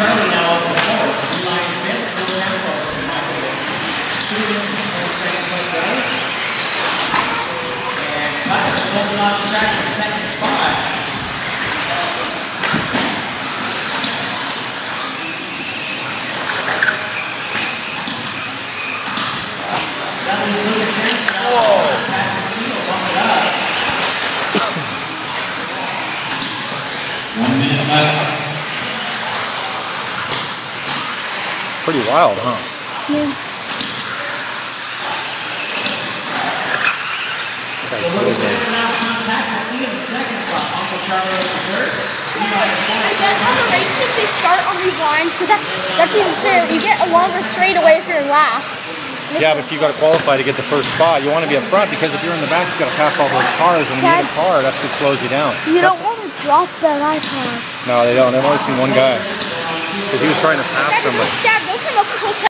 Charlie now up the fourth. Eli in fifth, Jordan Ambrose and Michael Wilson. Two Vincent, four Franklin Rose. And Tyler closing off the track in second spot. That leaves Lucas Harrington out. Patrick Seal bumping up. One minute left. Pretty wild, huh? So Lucas Harrington out front, Patrick Seal in second spot. Uncle Charlie in third. Eli in fourth. And then on the races, they start on these lines, so that, that's even fair. You get a longer straightaway if you're last. Yeah, but you got to qualify to get the first spot. You want to be up front because if you're in the back, you got to pass all those cars, and when you hit a car, that's what slows you down. You That's- don't want to drop that icon. No, they don't. I've only seen one guy because he was trying to pass somebody.